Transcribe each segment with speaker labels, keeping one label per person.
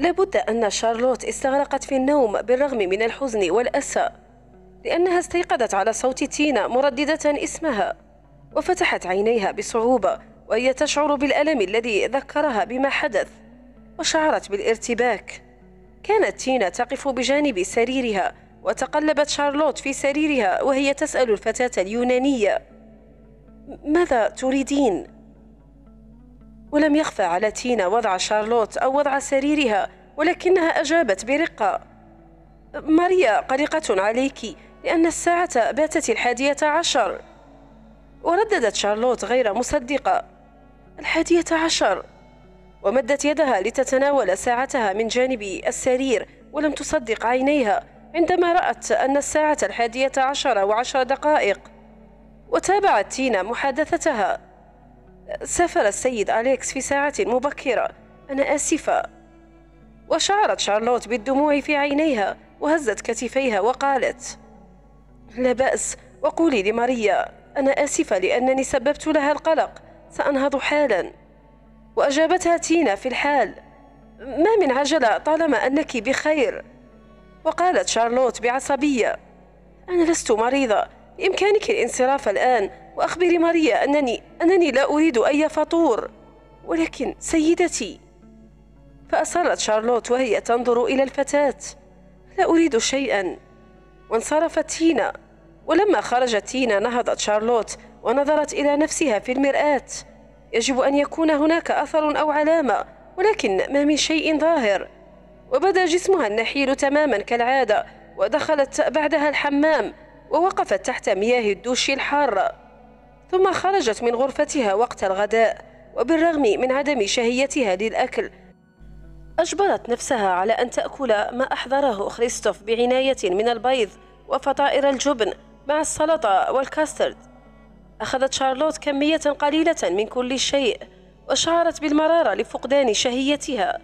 Speaker 1: لابد أن شارلوت استغرقت في النوم بالرغم من الحزن والأسى لأنها استيقظت على صوت تينا مرددة اسمها وفتحت عينيها بصعوبة وهي تشعر بالألم الذي ذكرها بما حدث وشعرت بالارتباك كانت تينا تقف بجانب سريرها وتقلبت شارلوت في سريرها وهي تسأل الفتاة اليونانية ماذا تريدين؟ ولم يخفى على تينا وضع شارلوت أو وضع سريرها ولكنها أجابت برقة. ماريا قلقة عليك لأن الساعة باتت الحادية عشر. ورددت شارلوت غير مصدقة. الحادية عشر. ومدت يدها لتتناول ساعتها من جانب السرير ولم تصدق عينيها عندما رأت أن الساعة الحادية عشر وعشر دقائق. وتابعت تينا محادثتها. سافر السيد أليكس في ساعة مبكرة. أنا آسفة. وشعرت شارلوت بالدموع في عينيها وهزت كتفيها وقالت لا بأس. وقولي لماريا أنا آسفة لأنني سببت لها القلق. سأنهض حالا. وأجابتها تينا في الحال ما من عجلة طالما أنك بخير. وقالت شارلوت بعصبية أنا لست مريضة. بإمكانك الانصراف الآن وأخبري ماريا أنني أنني لا أريد أي فطور. ولكن سيدتي فأصرت شارلوت وهي تنظر إلى الفتاة. لا أريد شيئا. وانصرفت تينا. ولما خرجت تينا نهضت شارلوت ونظرت إلى نفسها في المرآة. يجب أن يكون هناك أثر أو علامة ولكن ما من شيء ظاهر. وبدأ جسمها النحيل تماما كالعادة ودخلت بعدها الحمام. ووقفت تحت مياه الدوش الحارة ثم خرجت من غرفتها وقت الغداء وبالرغم من عدم شهيتها للأكل أجبرت نفسها على أن تأكل ما أحضره خريستوف بعناية من البيض وفطائر الجبن مع السلطة والكاسترد. أخذت شارلوت كمية قليلة من كل شيء وشعرت بالمرارة لفقدان شهيتها.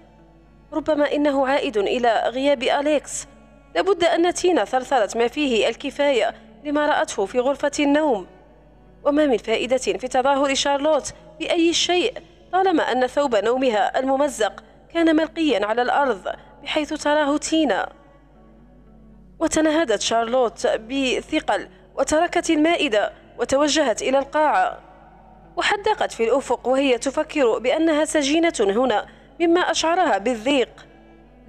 Speaker 1: ربما إنه عائد إلى غياب أليكس. لابد أن تينا ثرثرت ما فيه الكفاية لما رأته في غرفة النوم. وما من فائدة في تظاهر شارلوت بأي شيء طالما أن ثوب نومها الممزق كان ملقيا على الأرض بحيث تراه تينا. وتنهدت شارلوت بثقل وتركت المائدة وتوجهت إلى القاعة وحدقت في الأفق وهي تفكر بأنها سجينة هنا مما أشعرها بالضيق.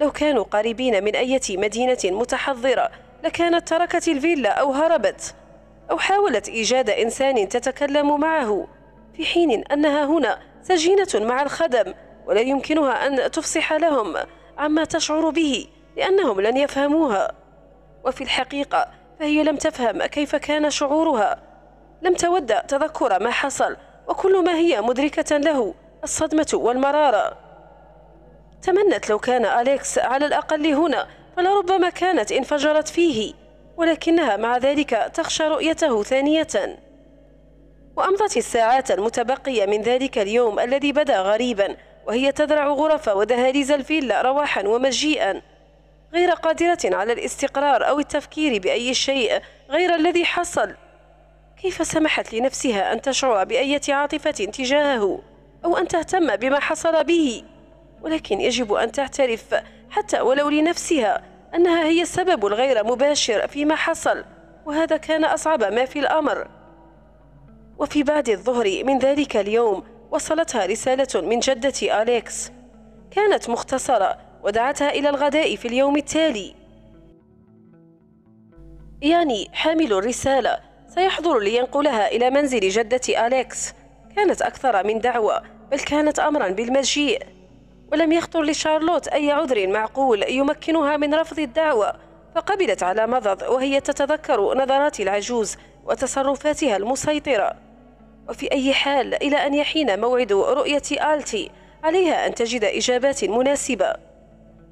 Speaker 1: لو كانوا قريبين من أية مدينة متحضرة لكانت تركت الفيلا أو هربت أو حاولت إيجاد إنسان تتكلم معه في حين أنها هنا سجينة مع الخدم ولا يمكنها أن تفصح لهم عما تشعر به لأنهم لن يفهموها. وفي الحقيقة فهي لم تفهم كيف كان شعورها. لم تود تذكر ما حصل وكل ما هي مدركة له الصدمة والمرارة. تمنت لو كان أليكس على الأقل هنا فلربما كانت انفجرت فيه ولكنها مع ذلك تخشى رؤيته ثانية. وأمضت الساعات المتبقية من ذلك اليوم الذي بدا غريبا وهي تذرع غرف ودهاليز الفيلا رواحا ومجيئا. غير قادرة على الاستقرار أو التفكير بأي شيء غير الذي حصل. كيف سمحت لنفسها أن تشعر بأية عاطفة تجاهه أو أن تهتم بما حصل به؟ ولكن يجب أن تعترف حتى ولو لنفسها أنها هي السبب الغير مباشر فيما حصل وهذا كان أصعب ما في الأمر. وفي بعد الظهر من ذلك اليوم وصلتها رسالة من جدة أليكس. كانت مختصرة ودعتها إلى الغداء في اليوم التالي. يعني حامل الرسالة سيحضر لينقلها إلى منزل جدة أليكس. كانت أكثر من دعوة بل كانت أمرا بالمجيء. ولم يخطر لشارلوت أي عذر معقول يمكنها من رفض الدعوة فقبلت على مضض وهي تتذكر نظرات العجوز وتصرفاتها المسيطرة. وفي أي حال إلى أن يحين موعد رؤية آلتي عليها أن تجد إجابات مناسبة.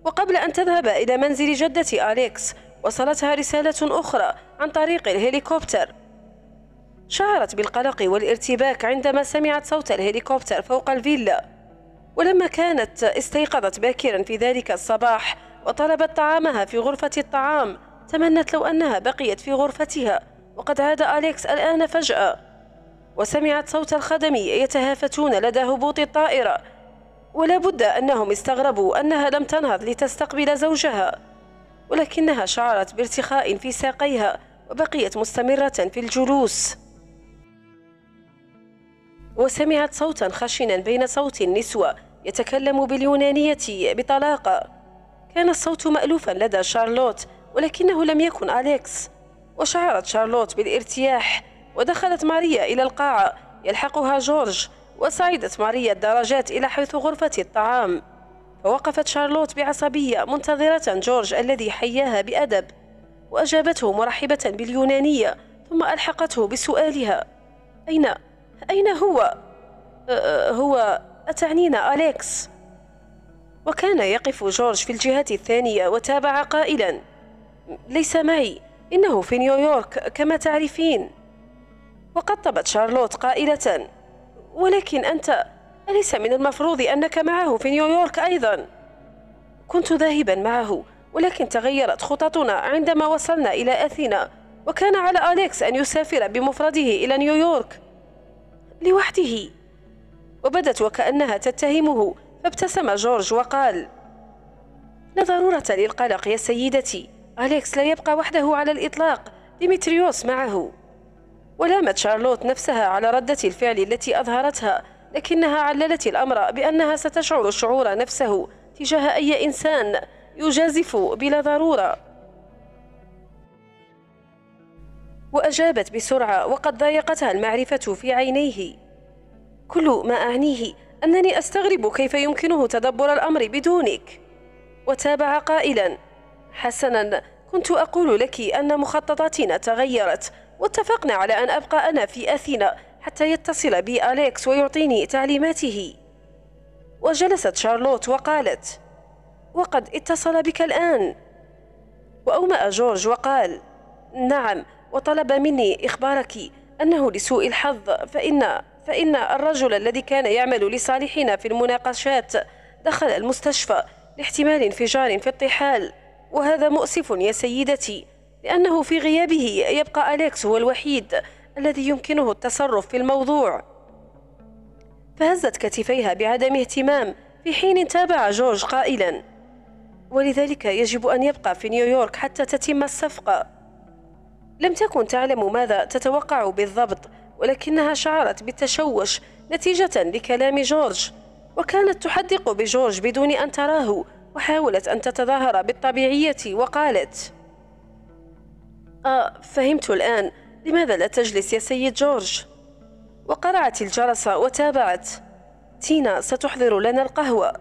Speaker 1: وقبل أن تذهب إلى منزل جدة أليكس وصلتها رسالة أخرى عن طريق الهليكوبتر. شعرت بالقلق والارتباك عندما سمعت صوت الهليكوبتر فوق الفيلا. ولما كانت استيقظت باكرا في ذلك الصباح وطلبت طعامها في غرفة الطعام تمنت لو أنها بقيت في غرفتها وقد عاد أليكس الآن فجأة. وسمعت صوت الخدم يتهافتون لدى هبوط الطائرة. ولا بد أنهم استغربوا أنها لم تنهض لتستقبل زوجها. ولكنها شعرت بارتخاء في ساقيها وبقيت مستمرة في الجلوس. وسمعت صوتا خشنا بين صوت النسوة يتكلم باليونانية بطلاقة كان الصوت مألوفا لدى شارلوت ولكنه لم يكن أليكس. وشعرت شارلوت بالارتياح ودخلت ماريا إلى القاعة يلحقها جورج وصعدت ماريا الدرجات إلى حيث غرفة الطعام. فوقفت شارلوت بعصبية منتظرة جورج الذي حياها بأدب. وأجابته مرحبة باليونانية ثم ألحقته بسؤالها أين أين هو؟ أه هو أتعنينا أليكس؟ وكان يقف جورج في الجهة الثانية وتابع قائلا ليس معي إنه في نيويورك كما تعرفين وقطبت شارلوت قائلة ولكن أنت أليس من المفروض أنك معه في نيويورك أيضا؟ كنت ذاهبا معه ولكن تغيرت خططنا عندما وصلنا إلى أثينا وكان على أليكس أن يسافر بمفرده إلى نيويورك لوحده. وبدت وكأنها تتهمه فابتسم جورج وقال لا ضرورة للقلق يا سيدتي. أليكس لا يبقى وحده على الإطلاق. ديمتريوس معه. ولامت شارلوت نفسها على ردة الفعل التي أظهرتها لكنها عللت الأمر بأنها ستشعر الشعور نفسه تجاه أي إنسان يجازف بلا ضرورة. وأجابت بسرعة وقد ضايقتها المعرفة في عينيه. كل ما أعنيه أنني أستغرب كيف يمكنه تدبر الأمر بدونك. وتابع قائلا حسنا كنت أقول لك أن مخططاتنا تغيرت واتفقنا على أن أبقى أنا في أثينا حتى يتصل بي أليكس ويعطيني تعليماته. وجلست شارلوت وقالت وقد اتصل بك الآن. وأومأ جورج وقال نعم وطلب مني إخبارك أنه لسوء الحظ فإن فإن الرجل الذي كان يعمل لصالحنا في المناقشات دخل المستشفى لاحتمال انفجار في الطحال. وهذا مؤسف يا سيدتي لأنه في غيابه يبقى أليكس هو الوحيد الذي يمكنه التصرف في الموضوع. فهزت كتفيها بعدم اهتمام في حين تابع جورج قائلا ولذلك يجب أن يبقى في نيويورك حتى تتم الصفقة. لم تكن تعلم ماذا تتوقع بالضبط ولكنها شعرت بالتشوش نتيجة لكلام جورج. وكانت تحدق بجورج بدون أن تراه وحاولت أن تتظاهر بالطبيعية وقالت آه فهمت الآن. لماذا لا تجلس يا سيد جورج؟ وقرعت الجرس وتابعت. تينا ستحضر لنا القهوة.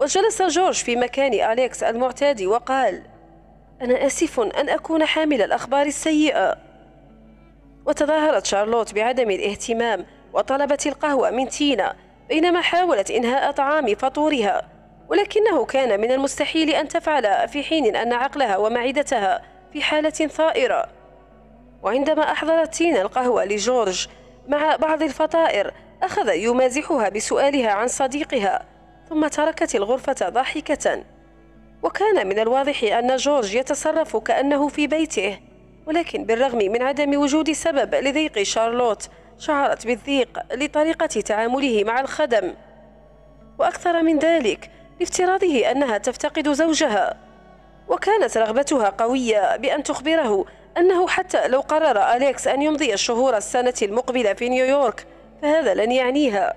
Speaker 1: وجلس جورج في مكان أليكس المعتاد وقال أنا آسف أن أكون حامل الأخبار السيئة. وتظاهرت شارلوت بعدم الاهتمام وطلبت القهوة من تينا بينما حاولت إنهاء طعام فطورها ولكنه كان من المستحيل أن تفعل في حين أن عقلها ومعدتها في حالة ثائرة. وعندما أحضرت تينا القهوة لجورج مع بعض الفطائر أخذ يمازحها بسؤالها عن صديقها ثم تركت الغرفة ضاحكة. وكان من الواضح أن جورج يتصرف كأنه في بيته ولكن بالرغم من عدم وجود سبب لضيق شارلوت شعرت بالضيق لطريقة تعامله مع الخدم. وأكثر من ذلك لافتراضه أنها تفتقد زوجها. وكانت رغبتها قوية بأن تخبره أنه حتى لو قرر أليكس أن يمضي الشهور السنة المقبلة في نيويورك فهذا لن يعنيها.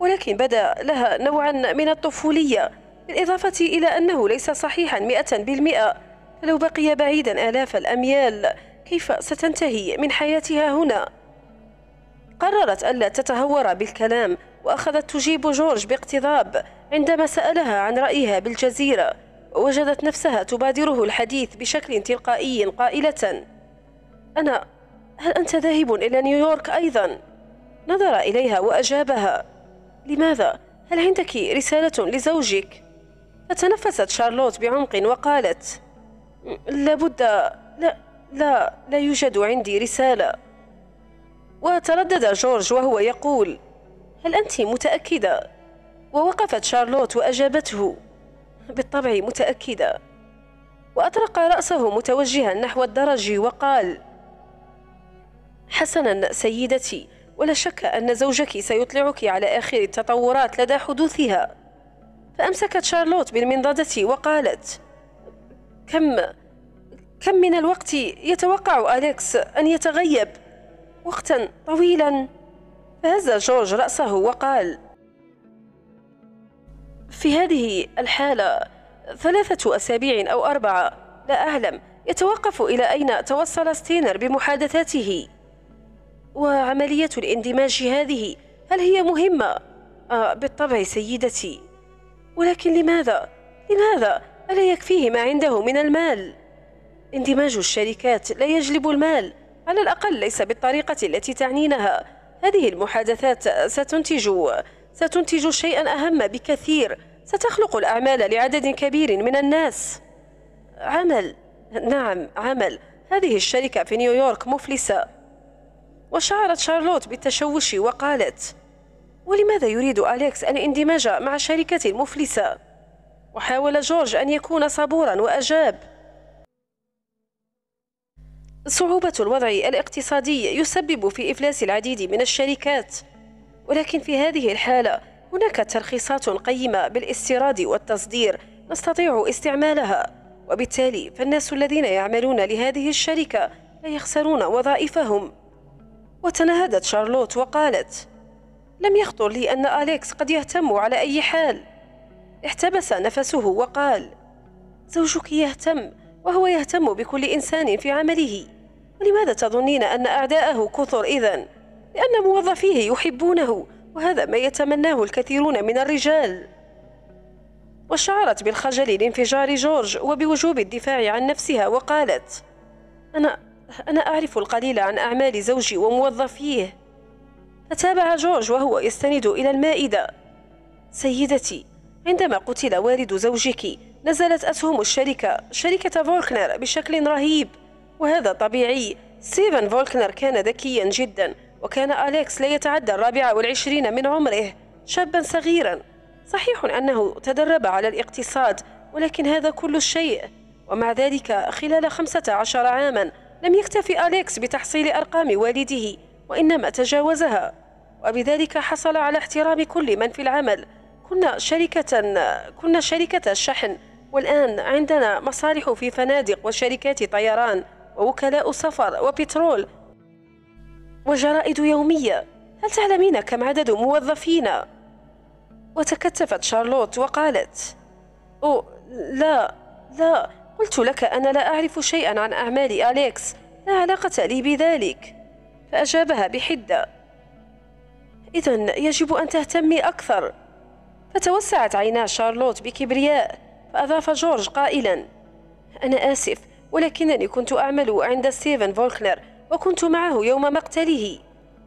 Speaker 1: ولكن بدا لها نوعا من الطفولية بالإضافة إلى أنه ليس صحيحا مئة بالمئة فلو بقي بعيدا آلاف الأميال كيف ستنتهي من حياتها هنا؟ قررت ألا تتهور بالكلام وأخذت تجيب جورج باقتضاب عندما سألها عن رأيها بالجزيرة ووجدت نفسها تبادره الحديث بشكل تلقائي قائلة أنا هل أنت ذاهب إلى نيويورك أيضا؟ نظر إليها وأجابها لماذا؟ هل عندك رسالة لزوجك؟ فتنفست شارلوت بعمق وقالت لابد لا لا لا يوجد عندي رسالة. وتردد جورج وهو يقول هل أنت متأكدة؟ ووقفت شارلوت وأجابته بالطبع متأكدة. وأطرق رأسه متوجها نحو الدرج وقال حسنا سيدتي ولا شك أن زوجك سيطلعك على آخر التطورات لدى حدوثها. فأمسكت شارلوت بالمنضدة وقالت كم كم من الوقت يتوقع أليكس أن يتغيب؟ وقتا طويلا. فهز جورج رأسه وقال في هذه الحالة ثلاثة أسابيع أو أربعة لا أعلم يتوقف إلى أين توصل ستينر بمحادثاته. وعملية الاندماج هذه هل هي مهمة؟ آه بالطبع سيدتي. ولكن لماذا؟ لماذا؟ ألا يكفيه ما عنده من المال؟ اندماج الشركات لا يجلب المال على الأقل ليس بالطريقة التي تعنينها هذه المحادثات ستنتج ستنتج شيئا أهم بكثير ستخلق الأعمال لعدد كبير من الناس عمل نعم عمل هذه الشركة في نيويورك مفلسة وشعرت شارلوت بالتشوش وقالت ولماذا يريد أليكس أن اندماج مع شركة مفلسة؟ وحاول جورج أن يكون صبورا وأجاب. صعوبة الوضع الاقتصادي يسبب في إفلاس العديد من الشركات. ولكن في هذه الحالة هناك ترخيصات قيمة بالاستيراد والتصدير نستطيع استعمالها. وبالتالي فالناس الذين يعملون لهذه الشركة لا يخسرون وظائفهم. وتنهدت شارلوت وقالت لم يخطر لي أن أليكس قد يهتم على أي حال. احتبس نفسه وقال زوجك يهتم وهو يهتم بكل إنسان في عمله. ولماذا تظنين أن أعداءه كثر إذن؟ لأن موظفيه يحبونه وهذا ما يتمناه الكثيرون من الرجال. وشعرت بالخجل لانفجار جورج وبوجوب الدفاع عن نفسها وقالت أنا أنا أعرف القليل عن أعمال زوجي وموظفيه. فتابع جورج وهو يستند إلى المائدة. سيدتي عندما قتل والد زوجك نزلت أسهم الشركة شركة فولكنر بشكل رهيب. وهذا طبيعي. ستيفن فولكنر كان ذكيا جدا وكان أليكس لا يتعدى الرابعة والعشرين من عمره شابا صغيرا. صحيح أنه تدرب على الاقتصاد ولكن هذا كل الشيء. ومع ذلك خلال خمسة عشر عاما لم يكتفي أليكس بتحصيل أرقام والده وإنما تجاوزها. وبذلك حصل على احترام كل من في العمل. كنا شركة كنا شركة شحن والآن عندنا مصالح في فنادق وشركات طيران ووكلاء سفر وبترول وجرائد يومية. هل تعلمين كم عدد موظفينا؟ وتكتفت شارلوت وقالت أو لا لا قلت لك أنا لا أعرف شيئا عن أعمال أليكس لا علاقة لي بذلك. فأجابها بحدة. إذا يجب أن تهتمي أكثر. فتوسعت عينا شارلوت بكبرياء فأضاف جورج قائلا أنا آسف ولكنني كنت أعمل عند ستيفن فولكنر وكنت معه يوم مقتله.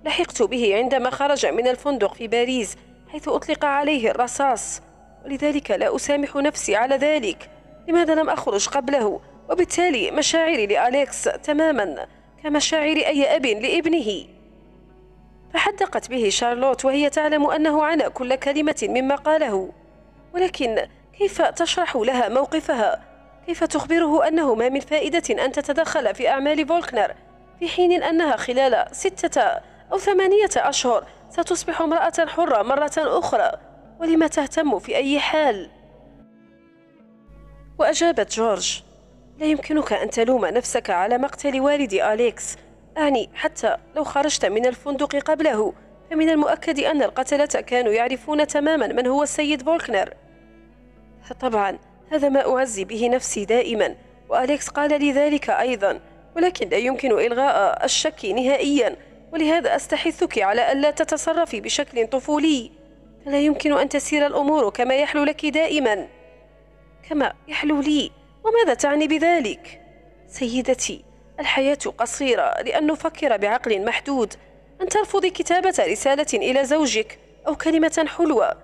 Speaker 1: لحقت به عندما خرج من الفندق في باريس حيث أطلق عليه الرصاص. ولذلك لا أسامح نفسي على ذلك. لماذا لم أخرج قبله؟ وبالتالي مشاعري لأليكس تماما كمشاعر أي أب لابنه. فحدقت به شارلوت وهي تعلم أنه عنى كل كلمة مما قاله. ولكن كيف تشرح لها موقفها؟ كيف تخبره أنه ما من فائدة أن تتدخل في أعمال فولكنر في حين أنها خلال ستة أو ثمانية أشهر ستصبح امرأة حرة مرة أخرى؟ ولما تهتم في أي حال؟ وأجابت جورج لا يمكنك أن تلوم نفسك على مقتل والد أليكس. أعني حتى لو خرجت من الفندق قبله فمن المؤكد أن القتلة كانوا يعرفون تماما من هو السيد فولكنر. طبعا هذا ما أعزي به نفسي دائما وأليكس قال لي ذلك أيضا ولكن لا يمكن إلغاء الشك نهائيا ولهذا أستحثك على ألا تتصرفي بشكل طفولي. فلا يمكن أن تسير الأمور كما يحلو لك دائما. كما يحلو لي وماذا تعني بذلك؟ سيدتي الحياة قصيرة لأن نفكر بعقل محدود. أن ترفضي كتابة رسالة إلى زوجك أو كلمة حلوة.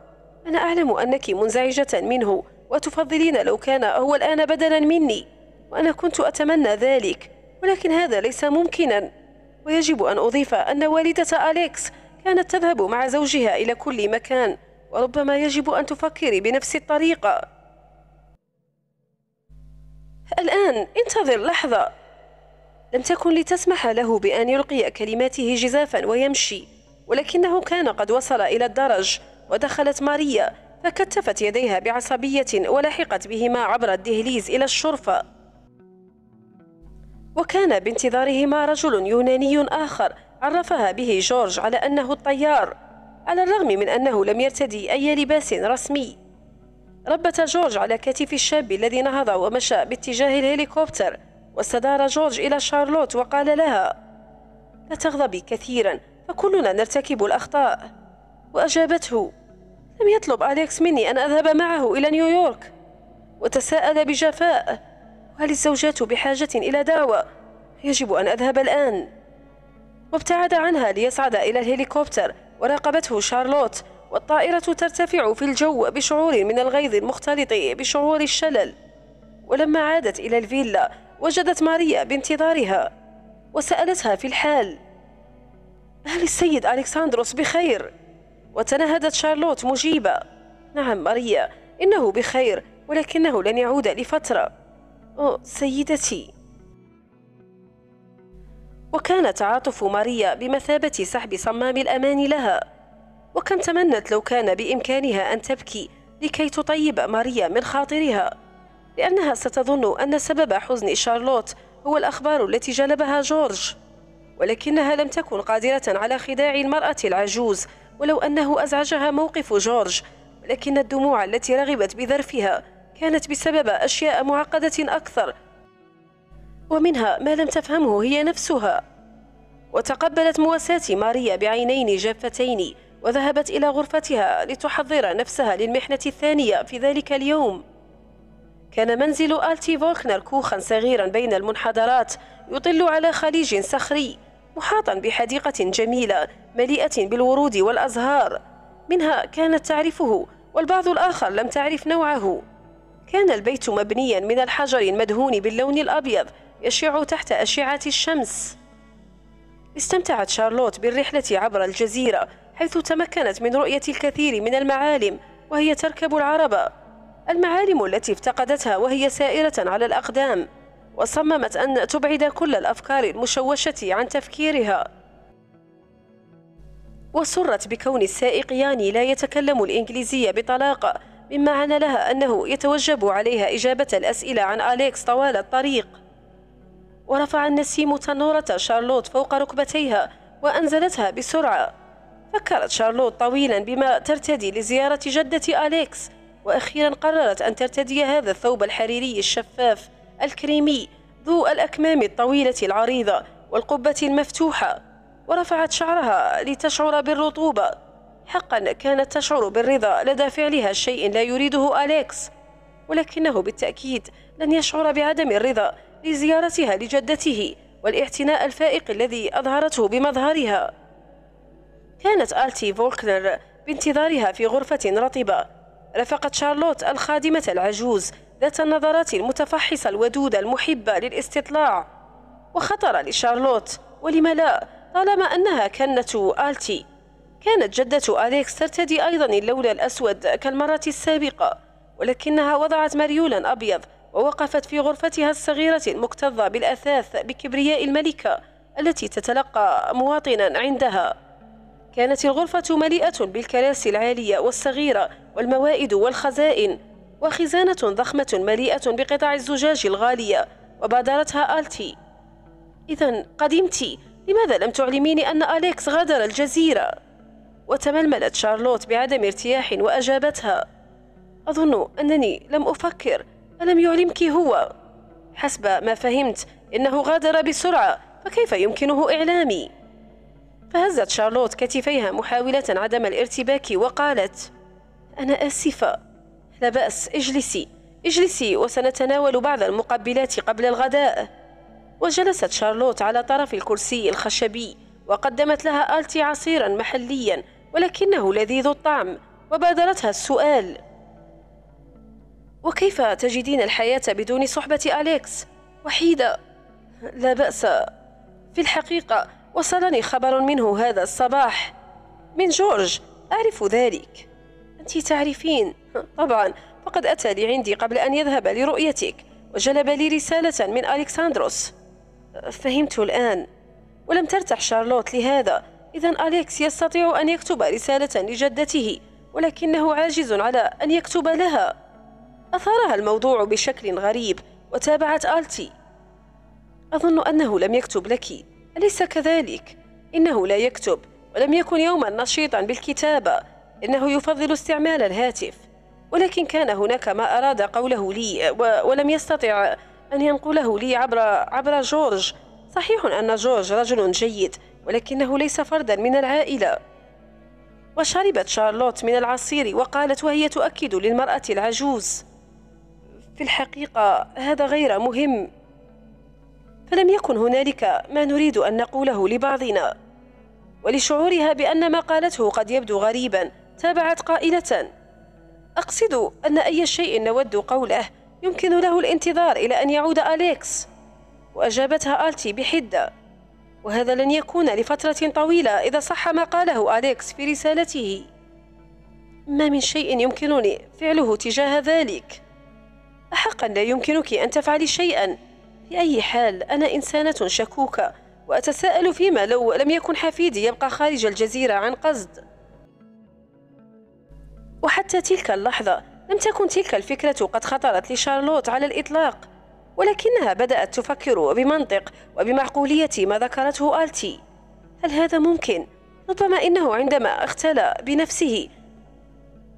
Speaker 1: أنا أعلم أنك منزعجة منه وتفضلين لو كان هو الآن بدلا مني. وأنا كنت أتمنى ذلك ولكن هذا ليس ممكنا. ويجب أن أضيف أن والدة أليكس كانت تذهب مع زوجها إلى كل مكان وربما يجب أن تفكري بنفس الطريقة. الآن انتظر لحظة. لم تكن لتسمح له بأن يلقي كلماته جزافا ويمشي ولكنه كان قد وصل إلى الدرج ودخلت ماريا فكتفت يديها بعصبية ولحقت بهما عبر الدهليز إلى الشرفة. وكان بانتظارهما رجل يوناني آخر عرفها به جورج على أنه الطيار على الرغم من أنه لم يرتدي أي لباس رسمي. ربت جورج على كتف الشاب الذي نهض ومشى باتجاه الهليكوبتر واستدار جورج إلى شارلوت وقال لها لا تغضبي كثيرا فكلنا نرتكب الأخطاء. وأجابته لم يطلب أليكس مني أن أذهب معه إلى نيويورك. وتساءل بجفاء هل الزوجات بحاجة إلى دعوة؟ يجب أن أذهب الآن. وابتعد عنها ليصعد إلى الهليكوبتر وراقبته شارلوت والطائرة ترتفع في الجو بشعور من الغيظ المختلط بشعور الشلل. ولما عادت إلى الفيلا وجدت ماريا بانتظارها وسألتها في الحال. هل السيد ألكساندروس بخير؟ وتنهدت شارلوت مجيبة. نعم ماريا إنه بخير ولكنه لن يعود لفترة. أوه سيدتي. وكان تعاطف ماريا بمثابة سحب صمام الأمان لها. وكم تمنت لو كان بإمكانها أن تبكي لكي تطيب ماريا من خاطرها. لأنها ستظن أن سبب حزن شارلوت هو الأخبار التي جلبها جورج ولكنها لم تكن قادرة على خداع المرأة العجوز ولو أنه أزعجها موقف جورج ولكن الدموع التي رغبت بذرفها كانت بسبب أشياء معقدة أكثر ومنها ما لم تفهمه هي نفسها. وتقبلت مواساة ماريا بعينين جافتين وذهبت إلى غرفتها لتحضر نفسها للمحنة الثانية في ذلك اليوم. كان منزل آلتي فولكنر كوخا صغيرا بين المنحدرات يطل على خليج صخري محاطا بحديقة جميلة مليئة بالورود والأزهار. منها كانت تعرفه والبعض الآخر لم تعرف نوعه. كان البيت مبنيا من الحجر المدهون باللون الأبيض يشع تحت أشعة الشمس. استمتعت شارلوت بالرحلة عبر الجزيرة حيث تمكنت من رؤية الكثير من المعالم وهي تركب العربة. المعالم التي افتقدتها وهي سائرة على الأقدام وصممت أن تبعد كل الأفكار المشوشة عن تفكيرها. وسرت بكون السائق ياني لا يتكلم الإنجليزية بطلاقة مما عنى لها أنه يتوجب عليها إجابة الأسئلة عن أليكس طوال الطريق. ورفع النسيم تنورة شارلوت فوق ركبتيها وأنزلتها بسرعة. فكرت شارلوت طويلا بما ترتدي لزيارة جدة أليكس وأخيرا قررت أن ترتدي هذا الثوب الحريري الشفاف الكريمي ذو الأكمام الطويلة العريضة والقبة المفتوحة ورفعت شعرها لتشعر بالرطوبة. حقا كانت تشعر بالرضا لدى فعلها شيء لا يريده أليكس ولكنه بالتأكيد لن يشعر بعدم الرضا لزيارتها لجدته والاعتناء الفائق الذي أظهرته بمظهرها. كانت آلتي فولكنر بانتظارها في غرفة رطبة. رفقت شارلوت الخادمة العجوز ذات النظرات المتفحصة الودودة المحبة للاستطلاع. وخطر لشارلوت ولم لا طالما أنها كنة آلتي. كانت جدة أليكس ترتدي أيضا اللون الأسود كالمرة السابقة ولكنها وضعت مريولا أبيض ووقفت في غرفتها الصغيرة المكتظة بالأثاث بكبرياء الملكة التي تتلقى مواطنا عندها. كانت الغرفة مليئة بالكراسي العالية والصغيرة والموائد والخزائن وخزانة ضخمة مليئة بقطع الزجاج الغالية وبادرتها آلتي إذا قدمت لماذا لم تعلميني أن أليكس غادر الجزيرة؟ وتململت شارلوت بعدم ارتياح وأجابتها أظن أنني لم أفكر ألم يعلمك هو؟ حسب ما فهمت إنه غادر بسرعة فكيف يمكنه إعلامي؟ فهزت شارلوت كتفيها محاولة عدم الارتباك وقالت أنا آسفة. لا بأس. اجلسي. اجلسي. وسنتناول بعض المقبلات قبل الغداء. وجلست شارلوت على طرف الكرسي الخشبي وقدمت لها آلتي عصيرا محليا ولكنه لذيذ الطعم. وبادرتها السؤال وكيف تجدين الحياة بدون صحبة أليكس؟ وحيدة. لا بأس. في الحقيقة وصلني خبر منه هذا الصباح. من جورج أعرف ذلك. أنت تعرفين. طبعا فقد أتى لي عندي قبل أن يذهب لرؤيتك وجلب لي رسالة من ألكساندروس فهمت الآن. ولم ترتح شارلوت لهذا. إذا أليكس يستطيع أن يكتب رسالة لجدته ولكنه عاجز على أن يكتب لها. أثارها الموضوع بشكل غريب وتابعت آلتي. أظن أنه لم يكتب لك. أليس كذلك؟ إنه لا يكتب ولم يكن يوما نشيطا بالكتابة. إنه يفضل استعمال الهاتف. ولكن كان هناك ما أراد قوله لي ولم يستطع أن ينقله لي عبر عبر جورج. صحيح أن جورج رجل جيد ولكنه ليس فردا من العائلة. وشربت شارلوت من العصير وقالت وهي تؤكد للمرأة العجوز. في الحقيقة هذا غير مهم. فلم يكن هنالك ما نريد أن نقوله لبعضنا ولشعورها بأن ما قالته قد يبدو غريبا تابعت قائلة. أقصد أن أي شيء نود قوله يمكن له الانتظار إلى أن يعود أليكس. وأجابتها آلتي بحدة. وهذا لن يكون لفترة طويلة إذا صح ما قاله أليكس في رسالته. ما من شيء يمكنني فعله تجاه ذلك؟ أحقا لا يمكنك أن تفعلي شيئا. في أي حال أنا إنسانة شكوكة وأتساءل فيما لو لم يكن حفيدي يبقى خارج الجزيرة عن قصد. وحتى تلك اللحظة لم تكن تلك الفكرة قد خطرت لشارلوت على الإطلاق ولكنها بدأت تفكر بمنطق وبمعقولية ما ذكرته آلتي. هل هذا ممكن؟ ربما إنه عندما اختلى بنفسه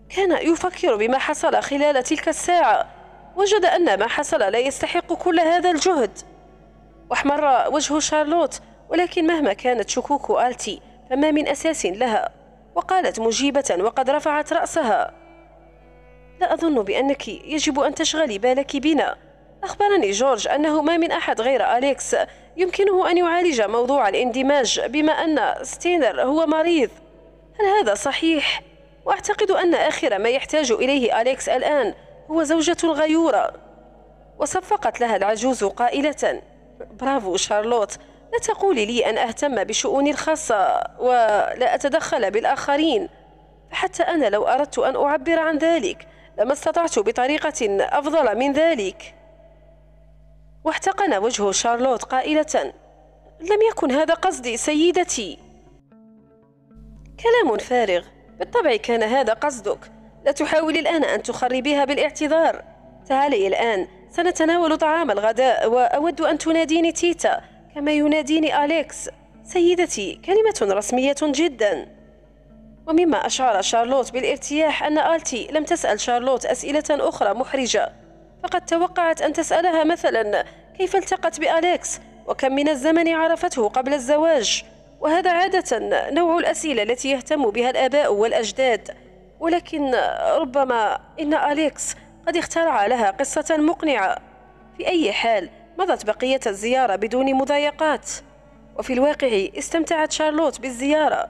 Speaker 1: كان يفكر بما حصل خلال تلك الساعة. وجد أن ما حصل لا يستحق كل هذا الجهد. واحمر وجه شارلوت ولكن مهما كانت شكوك آلتي فما من أساس لها. وقالت مجيبة وقد رفعت رأسها. لا أظن بأنك يجب أن تشغلي بالك بنا. أخبرني جورج أنه ما من أحد غير أليكس يمكنه أن يعالج موضوع الاندماج بما أن ستينر هو مريض. هل هذا صحيح؟ وأعتقد أن آخر ما يحتاج إليه أليكس الآن. هو زوجة غيورة وصفقت لها العجوز قائلة برافو شارلوت لا تقولي لي أن أهتم بشؤوني الخاصة ولا أتدخل بالآخرين. فحتى أنا لو أردت أن أعبر عن ذلك لما استطعت بطريقة أفضل من ذلك. واحتقن وجه شارلوت قائلة لم يكن هذا قصدي سيدتي. كلام فارغ بالطبع كان هذا قصدك. لا تحاولي الآن أن تخربيها بالاعتذار. تعالي الآن. سنتناول طعام الغداء وأود أن تناديني تيتا كما يناديني أليكس. سيدتي كلمة رسمية جدا. ومما أشعر شارلوت بالارتياح أن آلتي لم تسأل شارلوت أسئلة أخرى محرجة. فقد توقعت أن تسألها مثلا كيف التقت بأليكس؟ وكم من الزمن عرفته قبل الزواج؟ وهذا عادة نوع الأسئلة التي يهتم بها الآباء والأجداد. ولكن ربما إن أليكس قد اخترع لها قصة مقنعة. في أي حال مضت بقية الزيارة بدون مضايقات؟ وفي الواقع استمتعت شارلوت بالزيارة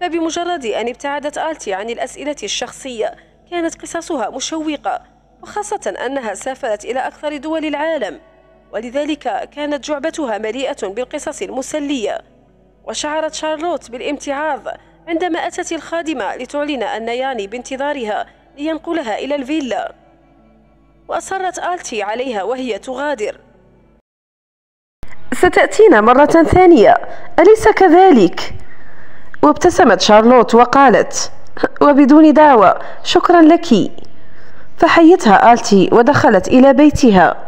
Speaker 1: فبمجرد أن ابتعدت آلتي عن الأسئلة الشخصية كانت قصصها مشوقة وخاصة أنها سافرت إلى أكثر دول العالم. ولذلك كانت جعبتها مليئة بالقصص المسلية. وشعرت شارلوت بالامتعاض عندما أتت الخادمة لتعلن أن ياني بانتظارها لينقلها إلى الفيلا. وأصرت آلتي عليها وهي تغادر. ستأتينا مرة ثانية. أليس كذلك؟ وابتسمت شارلوت وقالت وبدون دعوة شكرا لك. فحيتها آلتي ودخلت إلى بيتها.